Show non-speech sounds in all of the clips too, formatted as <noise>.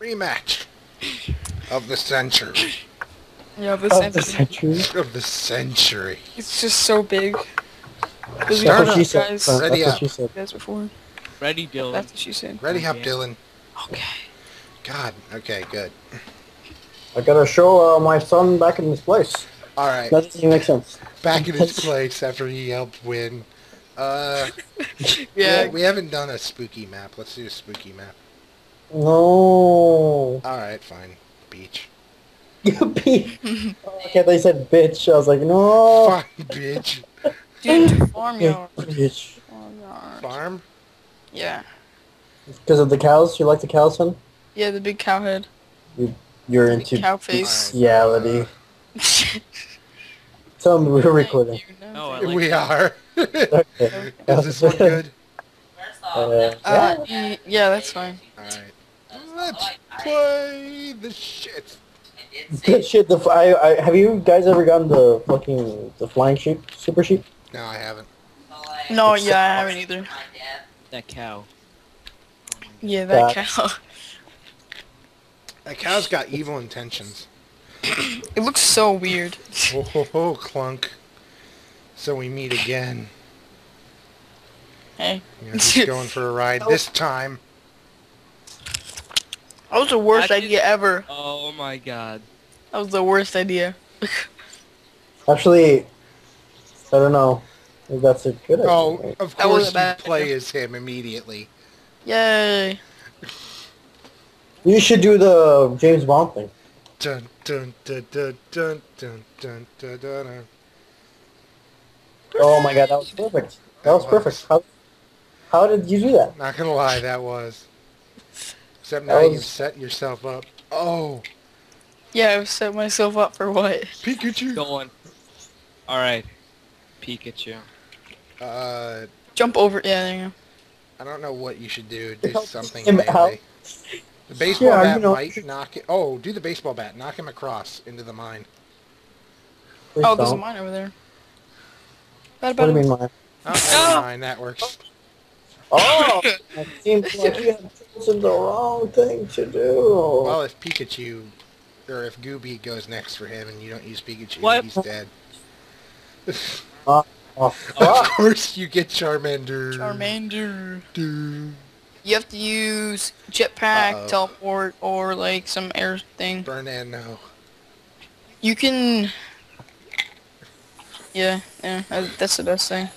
Rematch of the century. Yeah, the Of the century. century. Of the century. It's just so big. Start That's what up, she you said. guys, That's Ready what up. she said. guys before. Ready, Dylan. That's what she said. Ready up, Okay. Dylan. Okay. God. Okay, good. I gotta show uh, my son back in his place. All right. That doesn't make sense. Back in his <laughs> place after he helped win. Uh, <laughs> Yeah. yeah, we haven't done a spooky map. Let's do a spooky map. No. All right, fine. Beach. <laughs> You be. okay, they said bitch. I was like, no. Fine, bitch. Dude, farmyard. Bitch. Farmyard. Farm. Yeah. Because of the cows? You like the cows, son? Yeah, the big cow head. You're The into cow face. reality. Tell me we're recording. No, like we that. are. Okay. <laughs> Is this one good? Uh, Uh, y- yeah, that's fine. All right. Let's play the shit. Good shit. The f- I, I have you guys ever gotten the fucking the flying sheep, super sheep? No, I haven't. No, yeah, I haven't either. That cow. Yeah, that That- cow. That cow's got evil intentions. It looks so weird. Ho ho ho, clunk. So we meet again. Hey. You know, who's going for a ride this time? That was the worst I idea ever. Oh my god. That was the worst idea. <laughs> Actually, I don't know if that's a good oh, idea. Oh, right? of That course a bad you play as him immediately. Yay. You should do the James Bond thing. Dun dun dun dun dun dun dun dun dun. dun. Oh my god, that was perfect. That was That perfect. How, how did you do that? Not gonna lie, that was. Except That now you was- set yourself up. Oh, Yeah, I've set myself up for what? Pikachu. Going. Alright. Pikachu. Uh, Jump over. Yeah, there you go. I don't know what you should do. Do Help something him melee. out. The baseball Yeah, bat you know- might knock it. Oh, do the baseball bat. Knock him across into the mine. Please Oh, there's a mine over there. Bad, What do you mean, mine? Oh, never mind. That works. <laughs> Oh, it seems like you have chosen the wrong thing to do. Well, if Pikachu, or if Gooby goes next for him and you don't use Pikachu, What? he's dead. oh, <laughs> Of course you get Charmander. Charmander. Dude. You have to use jetpack, Uh-oh. teleport, or like some air thing. Burnan, no. You can. Yeah, yeah, that's the best thing.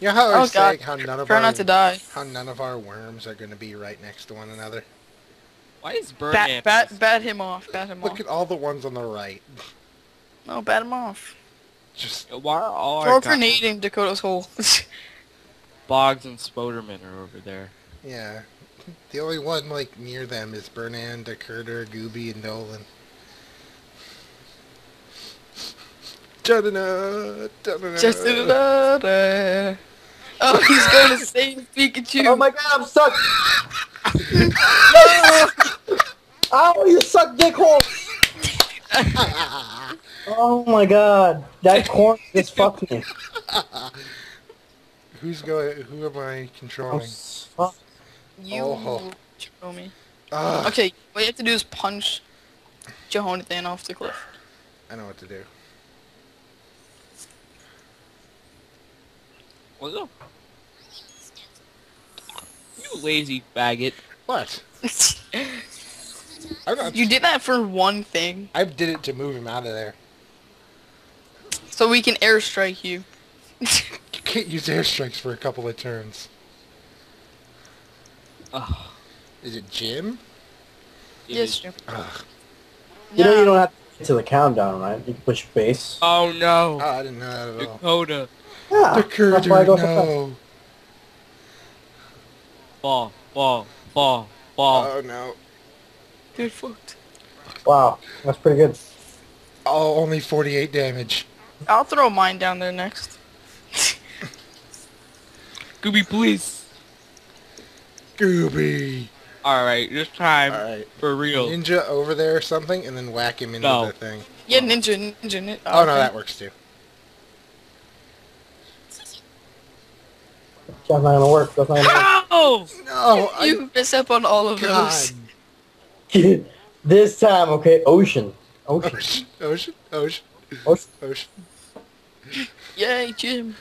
You know how I Oh, was God. saying how none of Try our not to die. how none of our worms are going to be right next to one another. Why is Birdman... Bat, bat, bat him off. Bat him Look off. Look at all the ones on the right. No, bat him off. Just Why are all Throw our a grenade in Dakota's hole. <laughs> Boggs and Spoderman are over there? yeah. The only one like near them is Burnan, Dakota, Gooby, and Nolan. Just da da Oh, he's going to save Pikachu. Oh my god, I'm stuck! <laughs> Ow, you suck dick hole! oh my god, that corn just fucked me. Who's going? Who am I controlling? s- fuck. You Oh. show me. Ugh, Okay, what you have to do is punch Jonathan off the cliff. I know what to do. What's up? You lazy faggot. What? <laughs> I'm not, you did that for one thing, I did it to move him out of there. so we can airstrike you. You can't use airstrikes for a couple of turns. Ugh. Is it Jim? It yes, is- Jim. Ugh. You know you don't have to get to the countdown, right? You can push base. Oh no. Oh, I didn't know that at all. Dakota. Yeah, Dakota, that's why I go no. Fall, fall, fall, fall. Oh no. Get fucked. Wow, that's pretty good. Oh, only 48 damage. I'll throw mine down there next. <laughs> Gooby, please. Gooby. Alright, this time, Alright. for real. Ninja over there or something, and then whack him into No. the thing. Yeah, ninja, ninja, ninja. Oh, no, that works too. That's not gonna work. That's not gonna work. Ow! No, I... You mess up on all of God. those. <laughs> this time, okay, ocean. Ocean. Ocean, ocean, ocean, Ocean. ocean. Yay, Jim.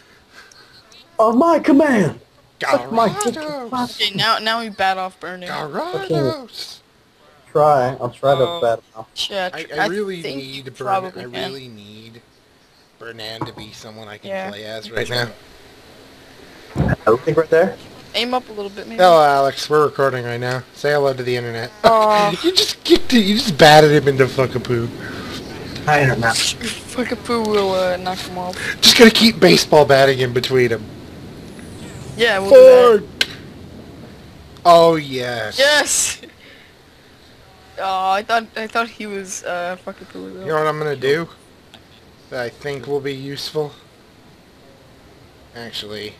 On my command. Suck my. Gyarados. Okay, now now we bat off burning. Gyarados. Try. I'll try to Oh. bet. now. Yeah, I, tr- I really think need you Burn. probably I really need Bernan to be someone I can Yeah. play as right now. I think right there. Aim up a little bit, maybe. Hello, Alex. We're recording right now. Say hello to the internet. Aw. <laughs> you just kicked it. You just batted him into fuckapoo. I don't know. Fuckapoo will uh, knock him off. Just gonna keep baseball batting in between them. Yeah, we'll do that. Fork. Oh yes. Yes. <laughs> Oh, I thought I thought he was uh Fuckapoo. You know what I'm gonna do? That I think will be useful. Actually,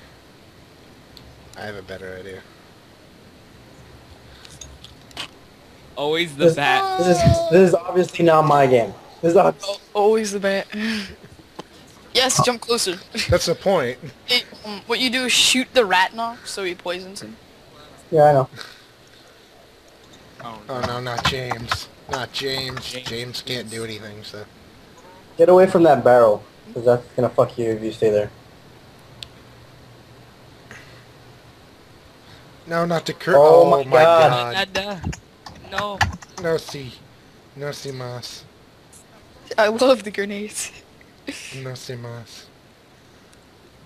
I have a better idea. Always the This- bat. This is this is obviously not my game. This is not. Always the bat. <laughs> yes, jump closer. <laughs> That's the point. It, um, what you do is shoot the rat knock so he poisons him. Yeah, I know. Oh, Oh no, not James. Not James. James. James can't do anything. So. Get away from that barrel, because that's gonna fuck you if you stay there. No, not the cur- Oh Oh, my my God. god. Nada. No. No see. No see mas. I love the grenades. No see mas.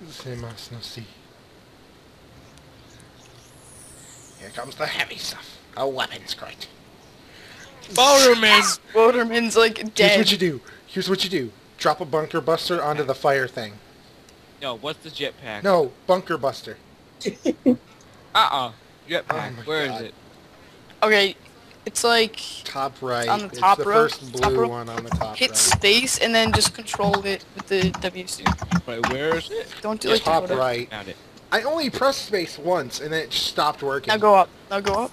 See mas, no see. Here comes the heavy stuff. A weapons crate. Bowerman. <laughs> Woterman's like dead. Here's what you do. Here's what you do. Drop a bunker buster onto the fire thing. No, what's the jetpack? No, bunker buster. <laughs> Uh-uh. Jetpack. Oh my Where is God. it? Okay, it's like Top right. On the top it's top the row? first Top blue row? one on the top hit right. space and then just control it with the WC. Wait, where is it? Don't do like top whatever. right. Found it. I only pressed space once and then it just stopped working. Now go up. Now go up.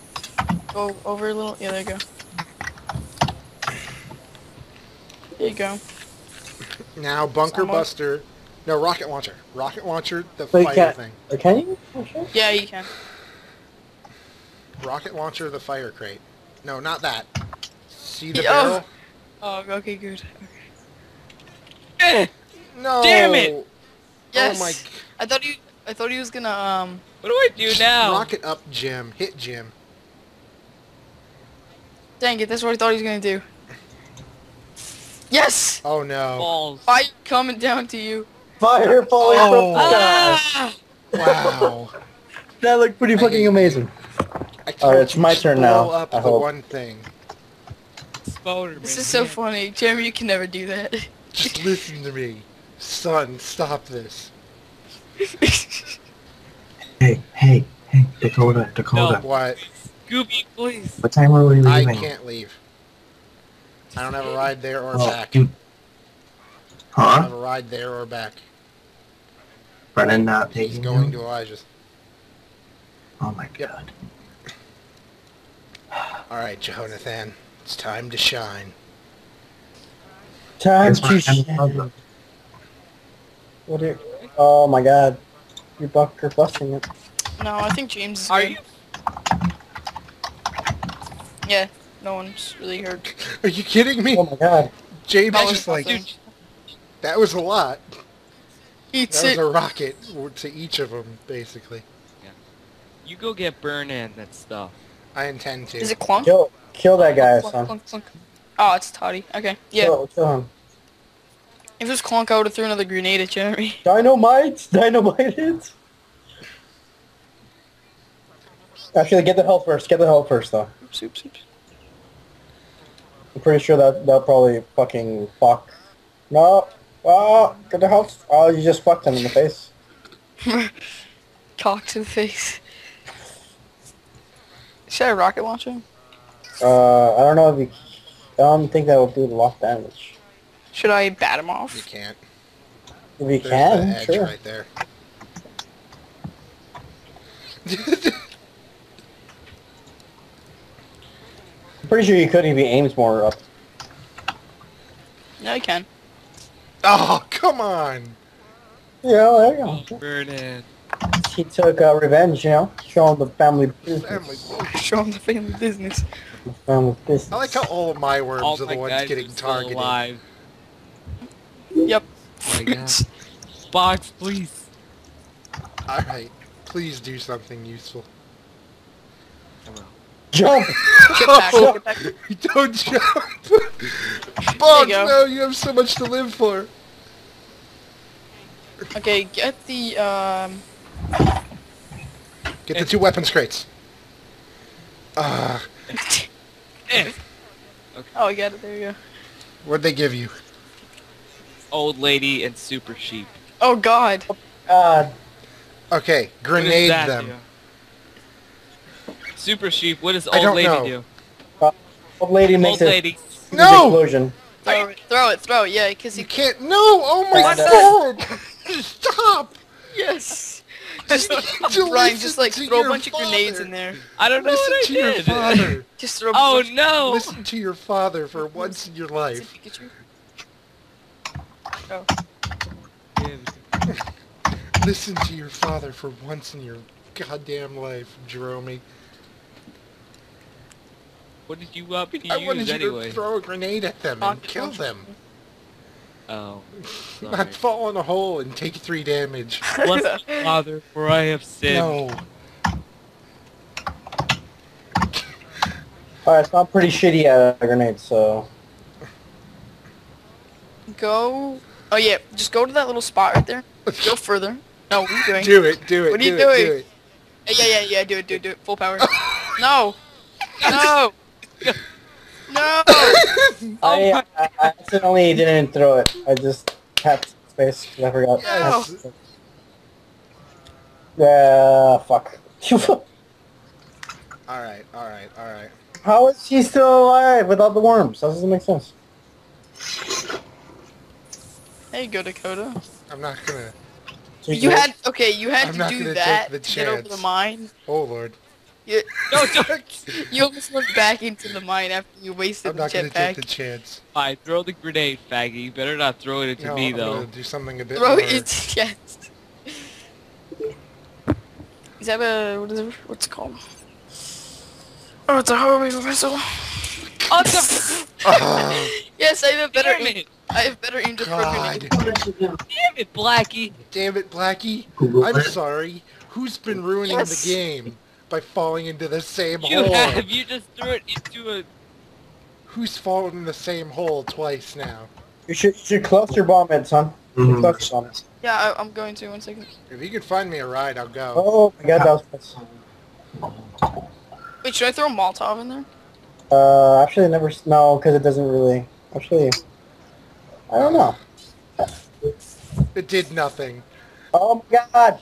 Go over a little. Yeah, there you go. There you go. <laughs> Now bunker Someone- buster. No, rocket launcher. Rocket launcher, the Wait, fire can- thing. Or can you? Oh, sure. Yeah, you can. Rocket launcher, the fire crate. No, not that. See the Yeah, <laughs> barrel? Oh, okay, good. Eh, No. Damn it! Yes. Oh my. I thought you. I thought he was gonna um. What do I do now? Rocket up, Jim. Hit Jim. Dang it! That's what I thought he was gonna do. Yes. Oh no. Balls. Fire coming down to you. Fire falling Oh. from the sky. Ah! Wow. That looked pretty I fucking hate- amazing. Alright, it's my turn now, up I the hope. one thing. Spoderman. This is so yeah. funny, Jeremy. You can never do that. Just listen to me. Son, stop this. Hey, hey, hey, Dakota, Dakota. No, What? Scooby, please. What time are we leaving? I can't leave. I don't have a ride there or Oh, back. dude. I Huh? have a ride there or back. Brennan not taking He's going you? to Elijah's. Oh my Yep. god. Alright, Jonathan. It's time to shine. Time It's to shine. What are you? Oh my god. You're bunker busting it. no, I think James is. Are good. you? Yeah. No one's really hurt. <laughs> Are you kidding me? Oh my god. James That was just like, nothing. That was a lot. Eats That was a rocket to each of them, basically. Yeah. You go get burn in that stuff. I intend to. Is it Clunk? Kill, kill that guy, Clunk, son. clunk, clunk. Oh, it's Toddy. Okay. Yeah. Kill, kill him. If it was Clunk, I would have thrown another grenade at Jeremy. <laughs> Dynamite! <laughs> Dynamite it! Actually, get the health first. Get the health first, though. Oops, oops, oops. I'm pretty sure that that'll probably fucking fuck. No. Oh, get the health. Oh, you just fucked him in the face. <laughs> Cock to the face. Should I rocket launch him? Uh, I don't know if you... I don't think that will do a lot of damage. Should I bat him off? You can't. If you There's can, the edge sure. right there. <laughs> I'm pretty sure you could if he aims more up. No, I can. Oh, come on! Yeah, there you go. Burn in. He took uh, revenge, you know, showing the family business. Family. Show him the family business. Found with this. I like how all of my worms All are the ones getting targeted. alive. Yep. Oh my god. Box, please. Alright, please do something useful. Jump! Get back. Get back. <laughs> Don't jump! Boggs, go. no, you have so much to live for. Okay, get the um. Get the two weapons crates. Ah, Eh. <laughs> Oh, I got it. There you go. what'd they give you? Old lady and super sheep. Oh God. God. Okay, grenade them. do? Super sheep, what does I old lady know. do? Uh, old lady makes Old a lady. huge No! explosion. Throw it. Throw it. Throw it. Yeah, because You you. can't. No! Oh my What god! Stop! Yes. Just, <laughs> To Ryan, just like throw a your bunch of grenades in there. I don't know Listen what I to your father. <laughs> Just throw. a Oh bunch no! Listen to your father for once in your life. Pikachu. Oh. <laughs> Listen to your father for once in your goddamn life, Jerome. What did you uh, want me to I use wanted you anyway? to throw a grenade at them and kill them. Oh. <laughs> Sorry. Not fall in a hole and take three damage. <laughs> Bless me, Father, for I have sinned. No. Alright, so I'm pretty shitty at a grenade, so... Go. Oh yeah, just go to that little spot right there. Go <laughs> further. No, what are you doing? Do it, do it, What are do you it, doing? do it. Yeah, yeah, yeah. Do it. Do it. Do it. Full power. no. No. No. <laughs> Oh I, I, I accidentally didn't throw it. I just tapped space 'cause I forgot. Yes. Yeah, fuck. <laughs> Alright, alright, alright. How is she still alive without the worms? That doesn't make sense. There you go, Dakota. I'm not gonna... You had okay. You had I'm to not do gonna that take the to get over the mine. Oh lord. You, <laughs> No, don't. you almost went back into the mine after you wasted I'm the not gonna take the chance. Fine, throw the grenade, faggy. You better not throw it into No, me, I'm though. gonna do something a bit Throw more... it into chest. Is that a what is it? What's it called? Oh, it's a homing missile. Oh, the... Ah, <laughs> Yes, I have a better. Damn Aim, it! I have better aim to throw God. grenades. Damn it, Blackie! Damn it, Blackie. I'm sorry. Who's been ruining Yes. the game by falling into the same You hole? have. You just threw it into a... Who's fallen in the same hole twice now? You should, you should cluster bomb it, son. You should cluster bomb it. Yeah, I, I'm going to. One second. If you can find me a ride, I'll go. Oh my god, that was <laughs> close. Wait, should I throw a Molotov in there? Uh, actually, I never. s- No, because it doesn't really. Actually, I don't know. It did nothing. Oh my god!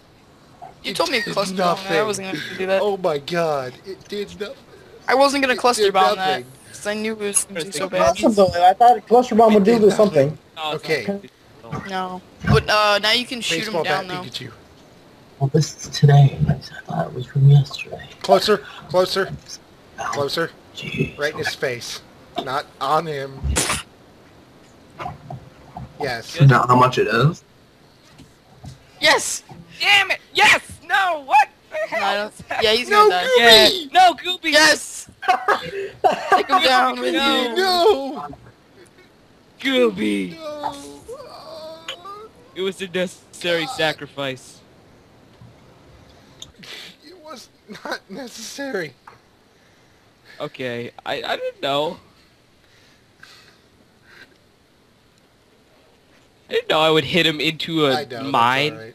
You It told me to did cluster bomb that. I nothing. wasn't going to do that. Oh my god, it did nothing. I wasn't gonna cluster did bomb that. Because I knew it was going to be so bad. Awesome though. I thought cluster bomb would do did something. No, Okay. No. But uh, now you can shoot Baseball him down though. Pikachu. Well, this is today. I thought it was from yesterday. Closer, closer, Oh, closer. gee. Right in his face. Not on him. Yes. You know how much it is? Yes! Damn it! Yes! No! What the No, I hell? don't, yeah, he's No, gonna die. Yeah! Gooby! No, Gooby! Yes! Take him <laughs> down with No. you. No! Gooby! No! It was a necessary sacrifice. It was not necessary. Okay, I, I didn't know. I didn't know I would hit him into a I know. that's mine.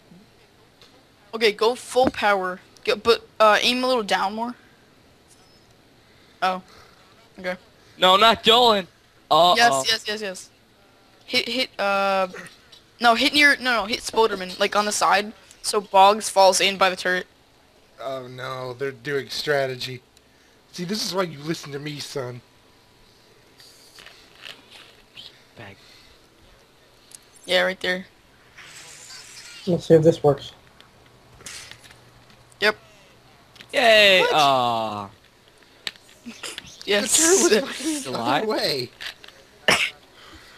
Alright. Okay, go full power. Go, but uh, aim a little down more. Oh. Okay. No, not Dolan. Uh Yes, yes, yes, yes. Hit, hit, uh... No, hit near... No, no, hit Spoderman, like, on the side, so Boggs falls in by the turret. Oh no, they're doing strategy. See, this is why you listen to me, son. Bag. Yeah, right there. Let's see if this works. Yep. Yay! What? Aw. Yes. The turret was fucking the way.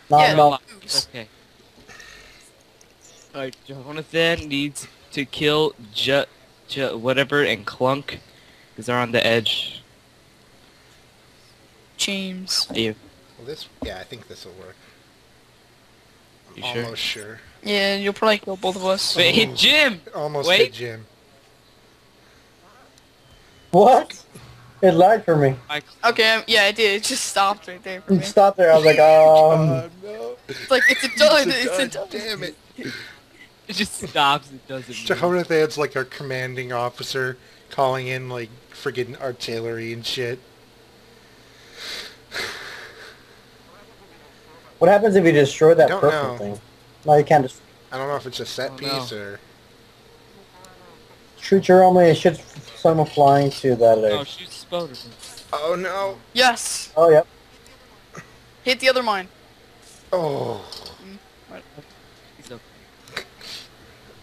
No, Yeah. no. Okay. Alright, Jonathan needs to kill J, J whatever and Clunk, because they're on the edge. James. You, Well, this, yeah, I think this will work. you sure? Almost sure. Yeah, you'll probably kill both of us. Wait, hit Jim! Almost Wait. hit Jim. What? It lagged for me. Okay, um, yeah, I did. It just stopped right there for me. Stop there. I was like, <laughs> um, oh, no. It's like it's <laughs> a done. It's It's a a done. done. Damn it. it just stops. It doesn't move. Jonathan's like our commanding officer calling in like friggin' artillery and shit. what happens if you destroy that don't purple know. thing? No, you can't just I don't know if it's a set Oh, piece no. or... shoot your only should someone flying to that Oh, ledge. shoot Spoderman. Oh no. Yes. Oh, yep. Hit the other mine. Oh. Mm, He's okay.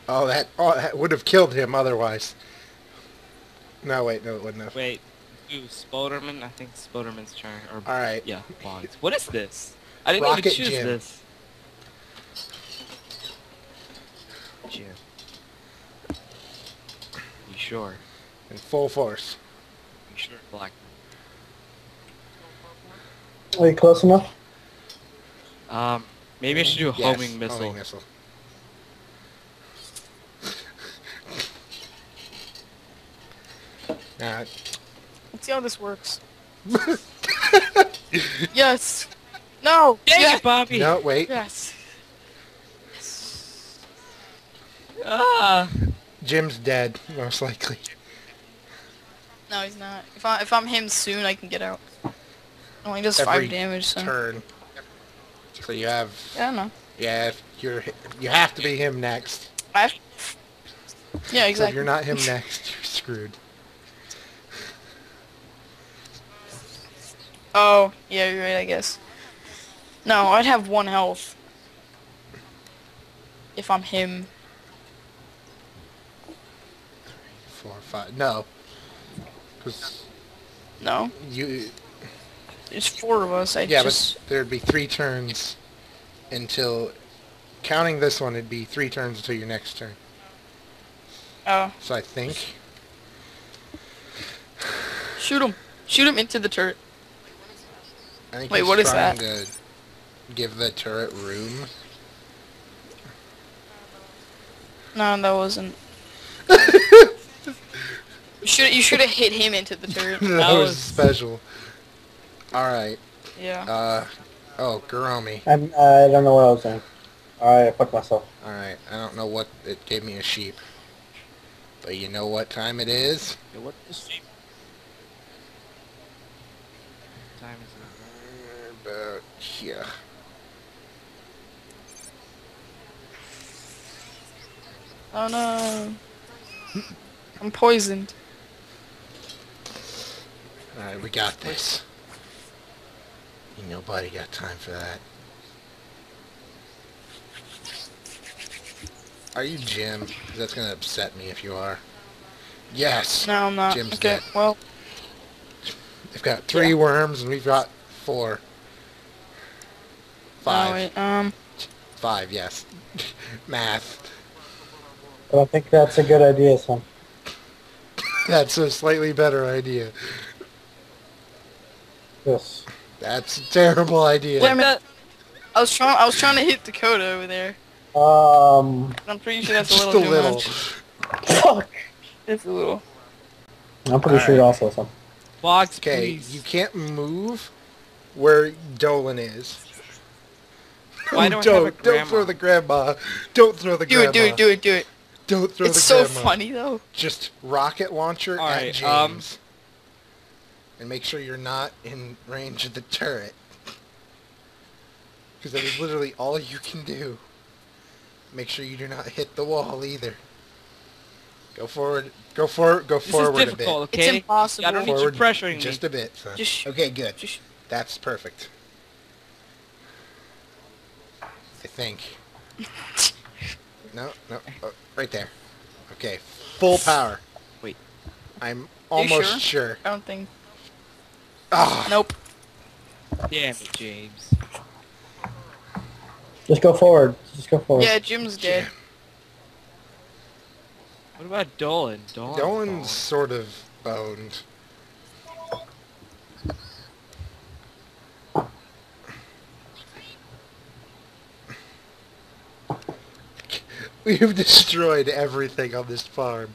Oh, that, oh, that would have killed him otherwise. No, wait, no, it wouldn't have. Wait, do Spoderman? I think Spoderman's turn. Or Alright. yeah, Boggs. What is this? I didn't Rocket even choose Jim. this. Jim. You sure? In full force. Sure, Black? Are you close enough? Um, maybe I should do a Yes, homing missile. Homing missile. <laughs> Let's see how this works. <laughs> yes. No. Dang yeah. it, Bobby! no, wait. Yes. Ah! Jim's dead, most likely. No, he's not. If I if I'm him soon, I can get out. Only does Every five damage. So Turn. So you have... yeah, I don't know. Yeah, if you're... You have to be him next. I. Yeah, So if you're not him <laughs> next, you're screwed. Oh, yeah, you're right. I guess. No, I'd have one health. If I'm him. Four, five... No. Because No, you... there's four of us. I Yeah, just. but there'd be three turns until... Counting this one, it'd be three turns until your next turn. Oh, So I think... shoot him! Shoot him into the turret. I think Wait, what is that? to give the turret room. No, that wasn't. <laughs> you should you should have hit him into the turret. <laughs> that That was was- special. Alright, Yeah. uh... Oh, Garomi. I'm, I don't know what I was saying. Alright, I fucked myself. Alright, I don't know what... It gave me a sheep. But you know what time it is? Yeah, what the shape? Time is it? About here. Oh no. I'm poisoned. Alright, we got this. Ain't nobody got time for that. Are you Jim? That's gonna upset me if you are. Yes! No, I'm not. Jim's okay, dead. well, They've got three worms and we've got four. Five. no, wait, um, Five, yes. <laughs> Math. But I think that's a good idea, son. That's a slightly better idea. Yes. That's a terrible idea. Damn it. I was trying. I was trying to hit Dakota over there. Um, but I'm pretty sure that's a Just little a too little. much. fuck! It's a little. I'm pretty sure it Alright. also, son. Boggs, Okay, please. you can't move where Dolan is. Why do I <laughs> have don't, a don't throw the grandma. Don't throw the Do grandma. it, do it, do it, do it. Don't throw It's the so grandma. funny though. Just rocket launcher Alright, at James. um, and make sure you're not in range of the turret. Because that is literally all you can do. Make sure you do not hit the wall either. Go forward. Go forward. Go This forward is difficult, It's okay? impossible. I don't need Forward you pressuring Just me. a bit, son. Just- okay, good. Just That's perfect. I think. <laughs> No, no, oh, right there. Okay, full power. Wait. I'm almost sure? sure. I don't think. Ugh. Nope. Damn it, James. Just go forward. Just go forward. Yeah, Jim's dead. What about Dolan? Dolan's sort of boned. <laughs> We've destroyed everything on this farm.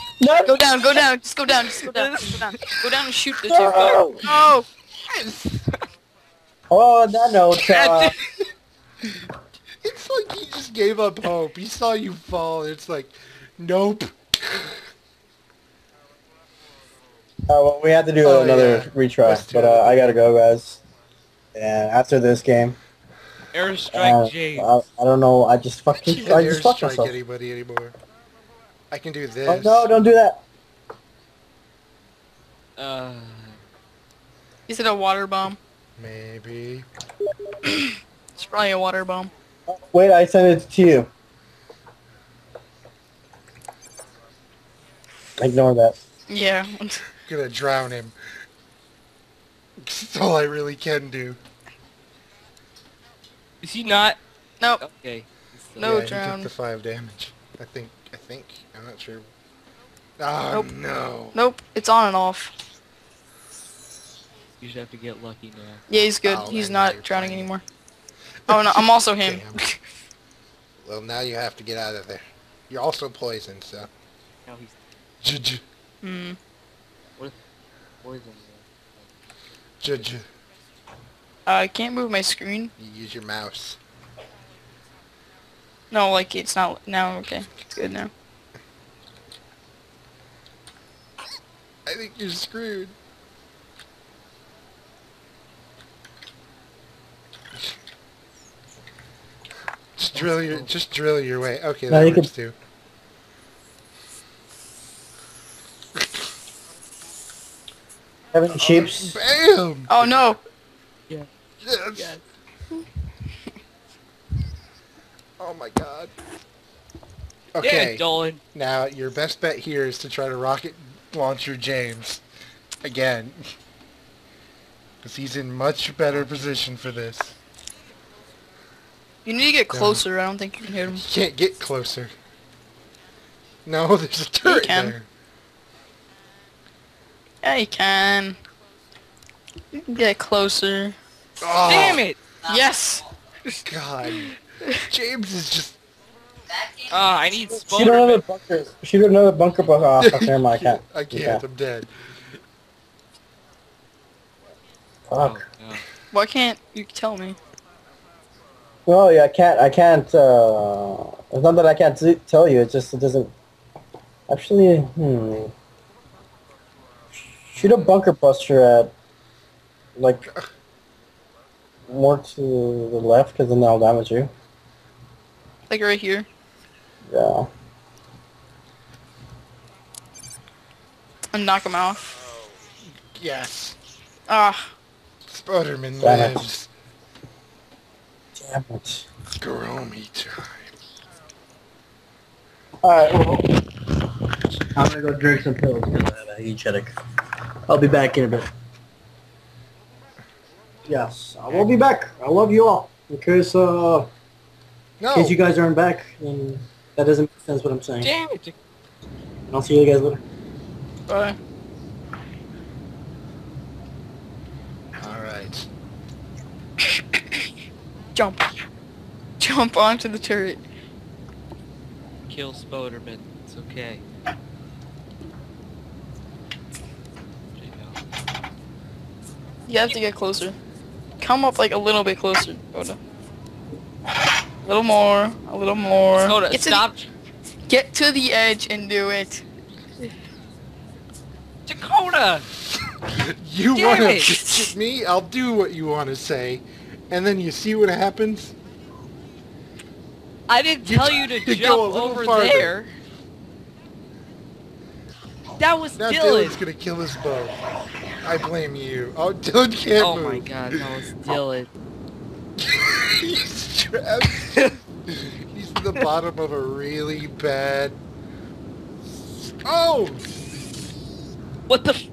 No! Go down, go down, just go down, just go down, just go down. Go down and shoot the two. No! <laughs> No! Oh, on that note, uh, It's like he just gave up hope. He saw you fall. And it's like, nope. uh, <laughs> well, we have to do Oh, another yeah. retry, but uh, I gotta go, guys. And after this game, Airstrike uh, James. I, I don't know. I just fucking, I just fucked myself. anybody anymore. I can do this. Oh no! Don't do that. Uh, Is it a water bomb? Maybe. <clears throat> It's probably a water bomb. Wait, I sent it to you. Ignore that. Yeah. <laughs> gonna drown him. That's all I really can do. is he not? Nope. Okay. No yeah, he drown. took the five damage. I think. I think. I'm not sure. Oh Nope. no. Nope. It's on and off. You just have to get lucky now. Yeah, he's good. Oh, he's not drowning fine. anymore. Oh no, I'm also <laughs> him. Well, now you have to get out of there. You're also poisoned, so. Now he's J-j, Hmm. poisoned. j-j. Uh, I can't move my screen. You use your mouse. No, like it's not now. Okay, it's good now. I think you're screwed. Just drill your, just drill your way. Okay, No, that you works could- too. Having uh, sheeps. Bam! Oh no! Yeah. Yes. Oh my god. Okay, Yeah, Dolan. now your best bet here is to try to rocket launch your James again. Because he's in much better position for this. You need to get closer. I don't think you can hit him. You can't get closer. No, <laughs> there's a turret can. there. Yeah, you can. You can get closer. Oh, Damn it! Yes. God. <laughs> James is just... Ah, I need Shoot another Spoderman. bunker. Shoot another bunker. Bu- oh, <laughs> fuck, never mind. I can't. I can't, I'm dead. Fuck. Oh, no. Why can't you tell me? Well, yeah, I can't. I can't. Uh, it's not that I can't t- tell you. It's just it doesn't. Actually, hmm. Shoot a bunker buster at like more to the left, because then that'll damage you. Like right here. Yeah. And knock him off. Yes. Ah. Spider-Man Damn it. lives. Damn it. Gromy time. Alright, well, I'm gonna go drink some pills because I have a huge headache. I'll be back in a bit. Yes, I will be back. I love you all. In case, uh, in No! case you guys aren't back, then that doesn't make sense what I'm saying. Damn it! And I'll see you guys later. Bye. Alright. <coughs> Jump. Jump onto the turret. Kill Spoderman. It's okay. You. You have to get closer. Come up like a little bit closer, Oda. A little more. A little more. Soda, Get to the- stop. get to the edge and do it. Dakota! <laughs> You want to it. me? I'll do what you want to say. And then you see what happens? I didn't You tell you to <laughs> go a jump little over farther. there. That was Now Dylan. Dylan's gonna kill us both. I blame you. Oh, Dylan can't Oh move. my god, that was <laughs> Dylan. He's trapped. He's in the bottom of a really bad. Oh! What the? F-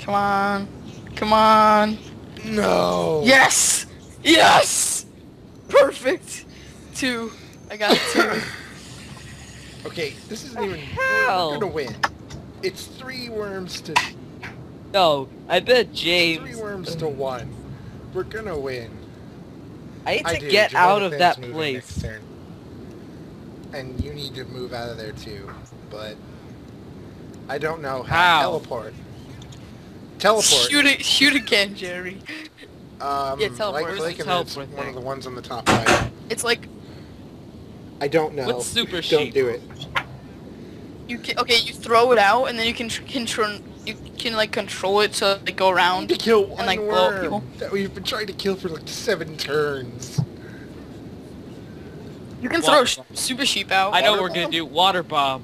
Come on. Come on. No! Yes! Yes! Perfect. Two. I got two. <laughs> Okay, this isn't even. hell? You're gonna win. It's three worms to no, I bet James... three worms to one. We're gonna win. I need to do. get out of that place. next turn. And you need to move out of there too, but I don't know how. How? Teleport. Teleport. Shoot it. Shoot again, Jerry. Um, Yeah, teleport. Right Where's the and it's teleport one of the ones on the top right. It's like I don't know. What's super Don't sheep? do it. you can. Okay, you throw it out, and then you can tr- control. You can like control it so they go around. to kill one like, blow up people. that we've been trying to kill for like seven turns. You can Water throw bomb. sh- super sheep out. I know Water we're gonna do. Water bomb.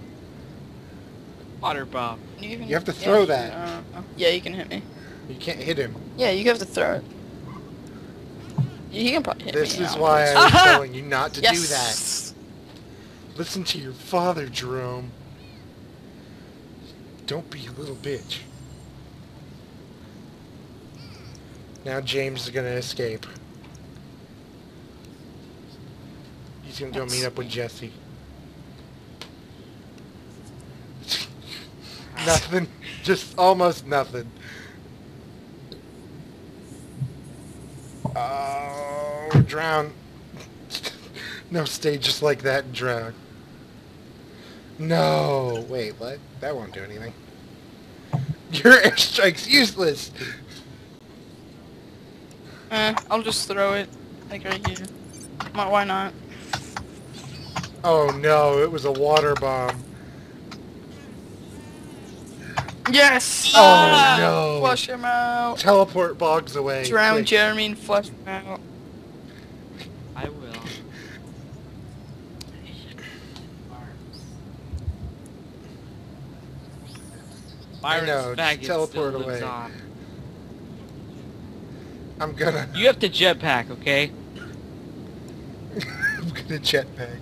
Water bomb. You, even, You have to throw you- that. uh, yeah, you can hit me. You can't hit him. Yeah, you have to throw it. He can probably hit This me. is yeah. why I was <laughs> telling you not to do that. Listen to your father, Jerome. Don't be a little bitch. Now James is gonna escape. He's gonna go meet up with Jesse. <laughs> nothing. Just almost nothing. Oh, drown. <laughs> no, stay just like that and drown. No. Wait, what? That won't do anything. <laughs> Your airstrike's useless. Eh, I'll just throw it like right here. Why why not? Oh no, it was a water bomb. Yes. Oh, Ah! no. Flush him out. Teleport Boggs away. Drown. Jeremy and flush him out. I will. Byron's know, faggot teleport still away. on. I'm gonna. You have to jetpack, okay? <laughs> I'm gonna jetpack.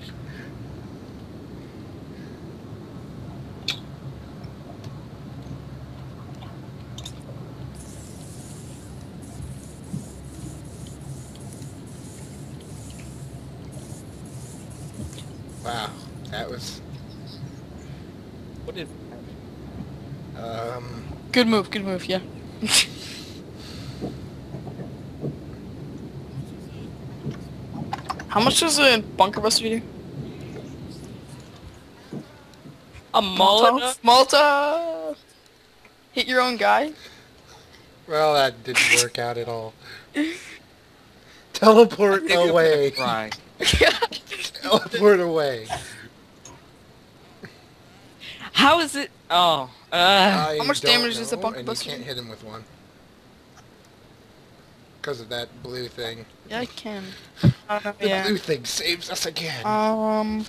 Wow, that was What is? um. Good move. Good move. Yeah. How much does a bunker buster do? A Molotov? Malta. Malta. Hit your own guy. Well, that didn't work out at all. <laughs> Teleport away. <laughs> <laughs> Teleport away. How is it? Oh, uh, How much don't damage does the know, bunker buster You can't hit him with one. Because of that blue thing. yeah, I can. I. <laughs> The Yeah. blue thing saves us again. Um.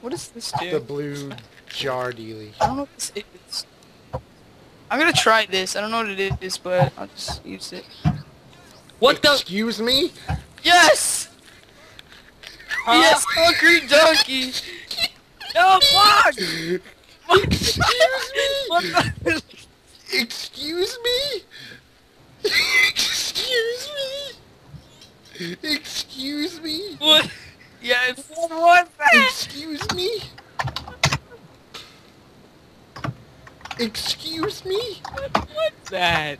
What does this do? the blue jar dealy. I don't know what this is. I'm gonna try this. I don't know what it is, but I'll just use it. what the? Excuse me? Yes! Yes, hungry donkey! <laughs> No, fuck! <laughs> Excuse me? What? Excuse me? Excuse me? Excuse me? What? Yes! What was that? Excuse me? Excuse me? What's that?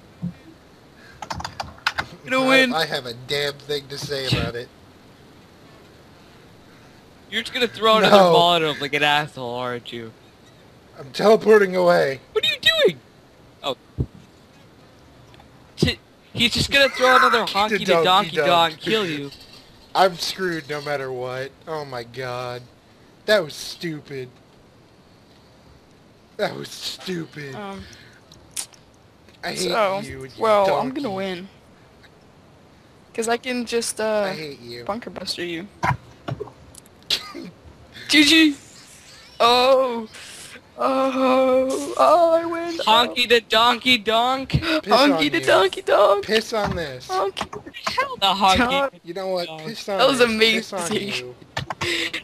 Gonna I- win. I have a damn thing to say <laughs> about it. You're just gonna throw another No. Molotov like an asshole, aren't you? I'm teleporting away. What are you doing? Oh. T- He's just gonna throw another <laughs> honky to donkey donkey dog and kill you. <laughs> I'm screwed no matter what. Oh my god. That was stupid. That was stupid. Um, I hate so, you. and your well, I'm gonna win. Cause I can just, I uh, hate you. bunker buster you. <laughs> GG! Oh! Oh! Oh, I win! honky the donkey donk. <gasps> Piss Honky on the you. donkey dog. Piss on this. Honky. Hell the honky. You know what? Dog. Piss on That was this. Piss on amazing. you. <laughs>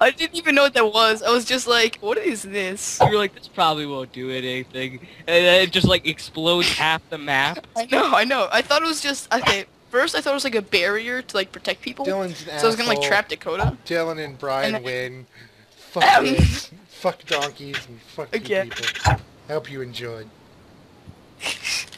I didn't even know what that was. I was just like, what is this? You were like, this probably won't do anything, and then it just like explodes half the map. I know, I know. I thought it was just okay. First, I thought it was like a barrier to like protect people. Dylan's an so I was gonna like trap Dakota. Dylan and Brian And- win. <laughs> Fuck Um. this. Fuck donkeys and fuck you Okay. people. I hope you enjoyed. <laughs>